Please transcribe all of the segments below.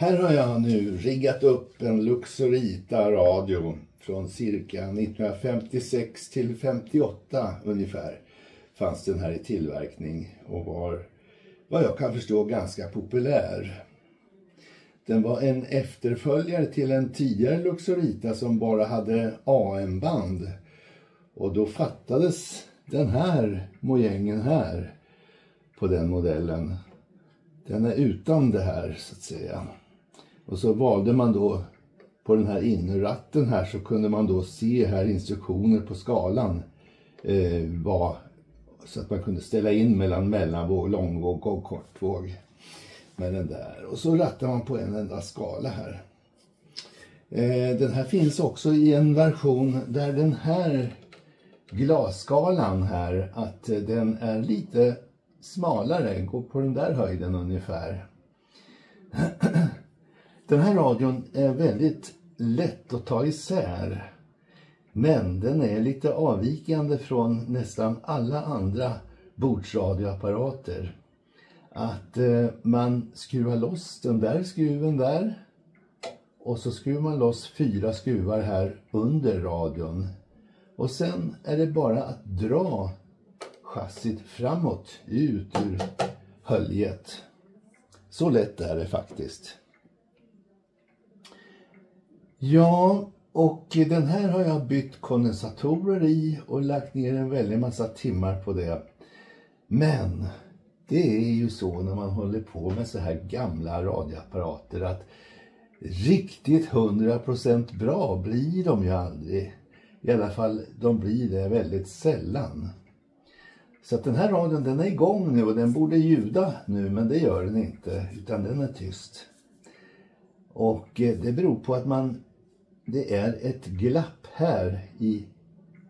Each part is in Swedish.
Här har jag nu riggat upp en Luxorita radio från cirka 1956 till 58 ungefär fanns den här i tillverkning och var vad jag kan förstå ganska populär. Den var en efterföljare till en tidigare Luxorita som bara hade AM-band. Och då fattades den här mojängen här på den modellen. Den är utan det här så att säga. Och så valde man då på den här innerratten här så kunde man då se här instruktioner på skalan. Eh, var, så att man kunde ställa in mellan mellanvåg, långvåg och kortvåg. Med den där. Och så rattar man på en enda skala här. Eh, den här finns också i en version där den här glasskalan här, att eh, den är lite smalare, går på den där höjden ungefär. Den här radion är väldigt lätt att ta isär. Men den är lite avvikande från nästan alla andra bordsradioapparater. Att eh, man skruvar loss den där skruven där och så skruvar man loss fyra skruvar här under radion. Och sen är det bara att dra chassit framåt, ut ur höljet. Så lätt är det faktiskt. Ja, och den här har jag bytt kondensatorer i och lagt ner en väldig massa timmar på det. Men det är ju så när man håller på med så här gamla radioapparater att riktigt 100% bra blir de ju aldrig. I alla fall, de blir det väldigt sällan. Så att den här radion den är igång nu och den borde ljuda nu men det gör den inte utan den är tyst. Och eh, det beror på att man det är ett glapp här i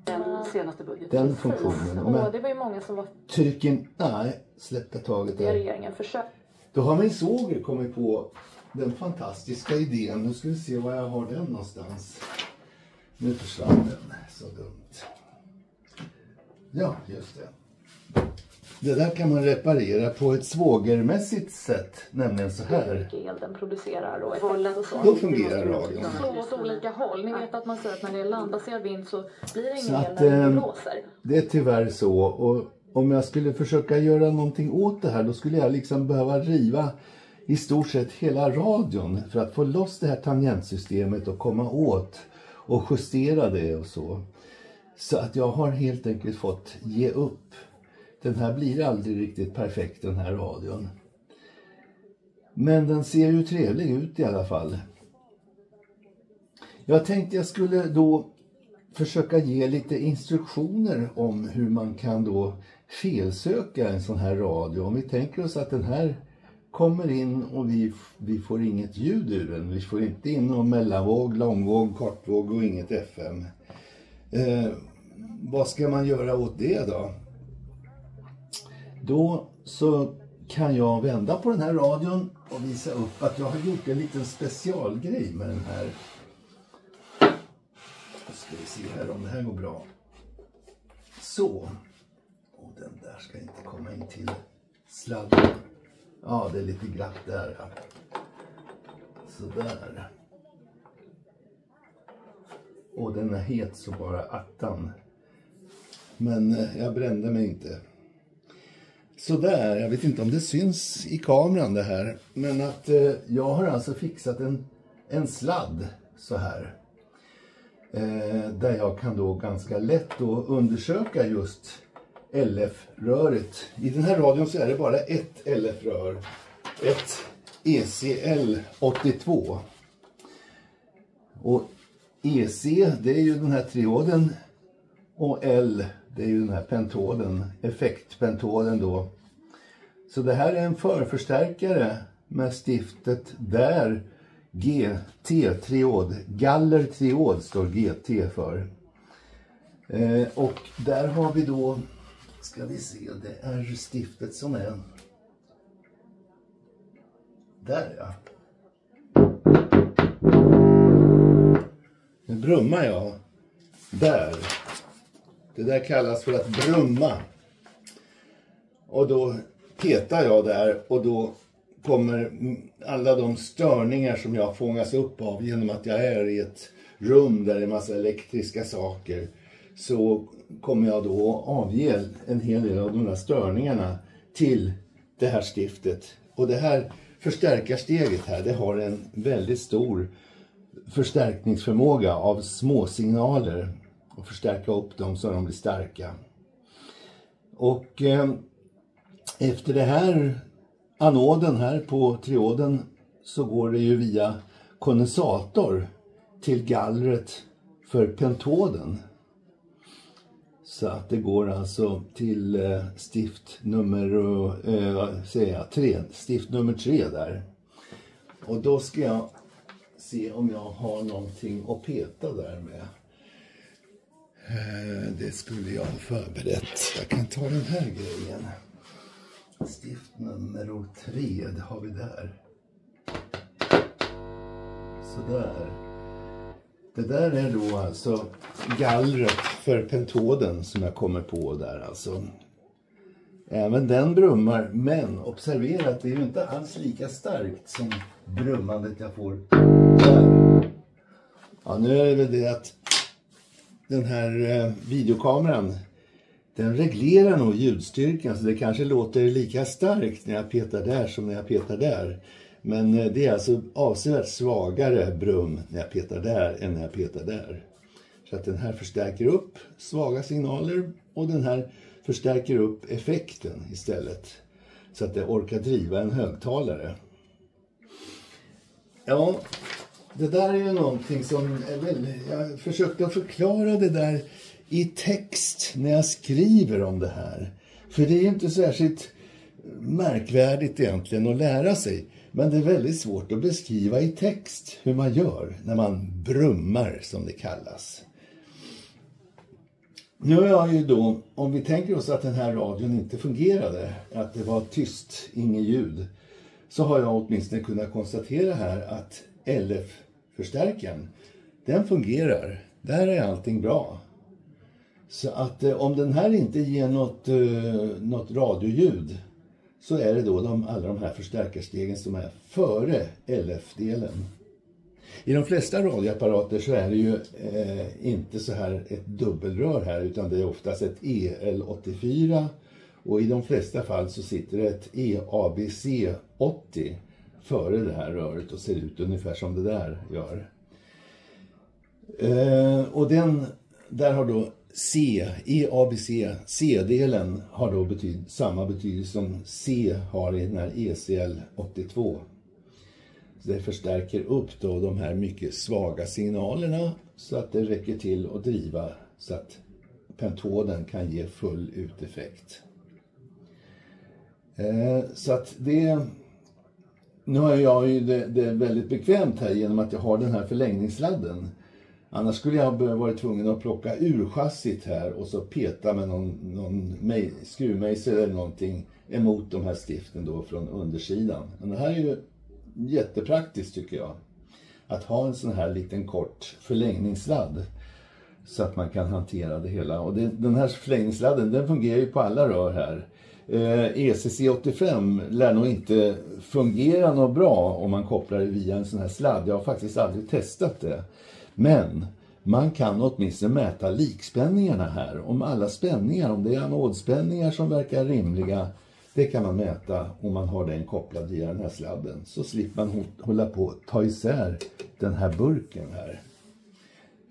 den senaste budgeten. den funktionen. Och det var ju många som var trycker in, nej, släppte taget där. regeringen försökte. Då har min svåger kommit på den fantastiska idén. Nu ska vi se var jag har den någonstans. Nu försvann den. Så dumt. Ja, just det. Det där kan man reparera på ett svågermässigt sätt, nämligen så här. el den producerar och effekten och så. Då fungerar radion. Så åt olika håll. Ni vet att man säger att när det är landbaserad vind så blir det ingen el när det ehm, blåser. Det är tyvärr så. Och om jag skulle försöka göra någonting åt det här då skulle jag liksom behöva riva i stort sett hela radion för att få loss det här tangentsystemet och komma åt och justera det och så. Så att jag har helt enkelt fått ge upp. Den här blir aldrig riktigt perfekt den här radion. Men den ser ju trevlig ut i alla fall. Jag tänkte jag skulle då försöka ge lite instruktioner om hur man kan då felsöka en sån här radio. Om vi tänker oss att den här kommer in och vi, vi får inget ljud ur den. Vi får inte in någon mellanvåg, långvåg, kortvåg och inget FM. Eh, vad ska man göra åt det då? Då så kan jag vända på den här radion och visa upp att jag har gjort en liten specialgrej med den här. Då ska vi se här om det här går bra. Så. Och den där ska inte komma in till sladden. Ja, det är lite glatt där. Ja. Sådär. Och den är het så bara attan. Men eh, jag brände mig inte. Sådär, jag vet inte om det syns i kameran det här. Men att eh, jag har alltså fixat en, en sladd så här. Eh, där jag kan då ganska lätt då undersöka just LF-röret. I den här radion så är det bara ett LF-rör. Ett ECL 82. Och EC det är ju den här trioden och L det är ju den här pentoden, effektpentoden då. Så det här är en förförstärkare med stiftet där GT triod, gallertriod står GT för. Eh, och där har vi då, ska vi se, det är stiftet som är där ja. Nu brummar jag. Där. Det där kallas för att brumma. Och då petar jag där och då kommer alla de störningar som jag fångas upp av genom att jag är i ett rum där det är massa elektriska saker så kommer jag då avge en hel del av de där störningarna till det här stiftet. Och det här förstärkarsteget här, det har en väldigt stor förstärkningsförmåga av små signaler och förstärka upp dem så de blir starka. Och eh, efter det här anoden här på trioden så går det ju via kondensator till gallret för pentoden. Så att det går alltså till eh, stift nummer, eh, eh säger jag, tre, stift nummer tre där. Och då ska jag se om jag har någonting att peta där med. Det skulle jag ha förberett. Jag kan ta den här grejen. Stift nummer tre, det har vi där. Sådär. Det där är då alltså gallret för pentoden som jag kommer på där alltså. Även den brummar, men observera att det är ju inte alls lika starkt som brummandet jag får där. Ja, nu är det väl det att den här eh, videokameran den reglerar nog ljudstyrkan så det kanske låter lika starkt när jag petar där som när jag petar där. Men eh, det är alltså avsevärt svagare brum när jag petar där än när jag petar där. Så att den här förstärker upp svaga signaler och den här förstärker upp effekten istället. Så att det orkar driva en högtalare. Ja, det där är ju någonting som är väldigt... Jag försökte förklara det där i text när jag skriver om det här. För det är inte särskilt märkvärdigt egentligen att lära sig. Men det är väldigt svårt att beskriva i text hur man gör när man brummar som det kallas. Nu har jag ju då, om vi tänker oss att den här radion inte fungerade, att det var tyst, inget ljud, så har jag åtminstone kunnat konstatera här att LF-förstärkaren, den fungerar. Där är allting bra. Så att eh, om den här inte ger något, eh, något radioljud så är det då de, alla de här förstärkarstegen som är före LF-delen. I de flesta radioapparater så är det ju eh, inte så här ett dubbelrör här utan det är oftast ett EL84 och i de flesta fall så sitter det ett EABC80 före det här röret och ser ut ungefär som det där gör. Eh, och den, där har då C, EABC, C-delen har då betyd, samma betydelse som C har i den här ECL 82. Så det förstärker upp då de här mycket svaga signalerna så att det räcker till att driva så att pentoden kan ge full uteffekt. Eh, så att det... Nu har jag ju det, det väldigt bekvämt här genom att jag har den här förlängningssladden. Annars skulle jag varit tvungen att plocka ur chassit här och så peta med någon, någon skruvmejsel eller någonting emot de här stiften då från undersidan. Men det här är ju jättepraktiskt tycker jag. Att ha en sån här liten kort förlängningssladd så att man kan hantera det hela. Och det, den här förlängningssladden den fungerar ju på alla rör här. Eh, ECC 85 lär nog inte fungera något bra om man kopplar det via en sån här sladd. Jag har faktiskt aldrig testat det. Men man kan åtminstone mäta likspänningarna här. Om alla spänningar, om det är anodspänningar som verkar rimliga, det kan man mäta om man har den kopplad via den här sladden. Så slipper man hålla på att ta isär den här burken här.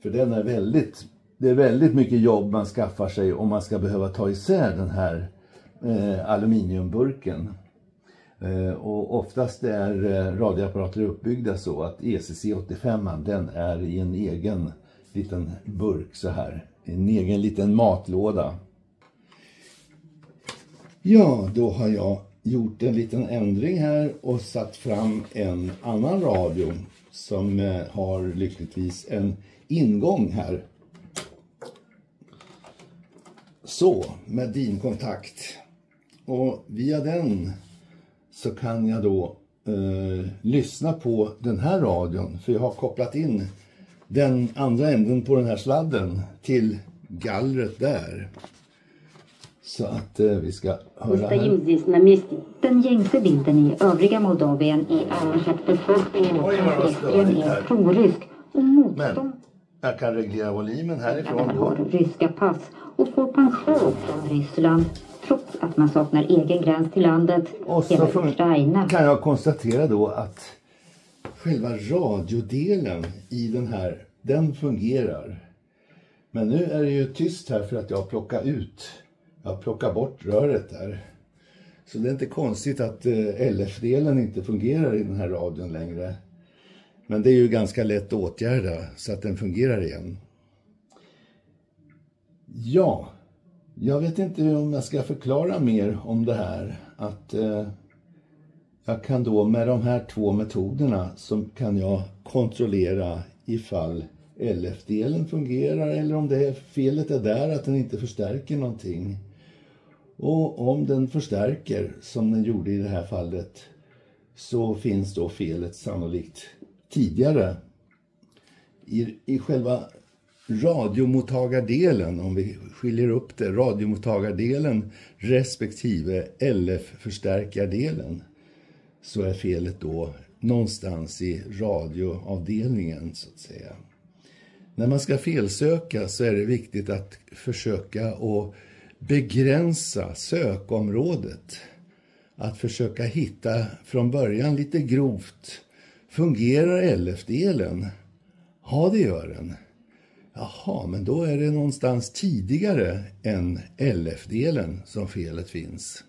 För den är väldigt, det är väldigt mycket jobb man skaffar sig om man ska behöva ta isär den här Mm. eh, aluminiumburken. Eh, och oftast är eh, radioapparater uppbyggda så att ECC 85 den är i en egen liten burk så här. En egen liten matlåda. Ja, då har jag gjort en liten ändring här och satt fram en annan radio som eh, har lyckligtvis en ingång här. Så, med DIN-kontakt. Och via den så kan jag då eh, lyssna på den här radion. För jag har kopplat in den andra änden på den här sladden till gallret där. Så att eh, vi ska höra här. Den gängse vintern i övriga Moldavien är att befolkningen och är prorysk Men. Jag kan reglera volymen härifrån. Har ryska pass och får pension från Ryssland att man saknar egen gräns till landet. Och så kan jag konstatera då att själva radiodelen i den här, den fungerar. Men nu är det ju tyst här för att jag plockar ut, jag plockar bort röret där. Så det är inte konstigt att eh, LF-delen inte fungerar i den här radion längre. Men det är ju ganska lätt att åtgärda så att den fungerar igen. Ja, jag vet inte om jag ska förklara mer om det här. Att eh, jag kan då med de här två metoderna så kan jag kontrollera ifall LF-delen fungerar eller om det är, felet är där att den inte förstärker någonting. Och om den förstärker, som den gjorde i det här fallet, så finns då felet sannolikt tidigare. I, i själva radiomottagardelen, om vi skiljer upp det, radiomottagardelen respektive LF-förstärkardelen, så är felet då någonstans i radioavdelningen, så att säga. När man ska felsöka så är det viktigt att försöka att begränsa sökområdet. Att försöka hitta från början lite grovt. Fungerar LF-delen? Ja, det gör den. Jaha, men då är det någonstans tidigare än LF-delen som felet finns.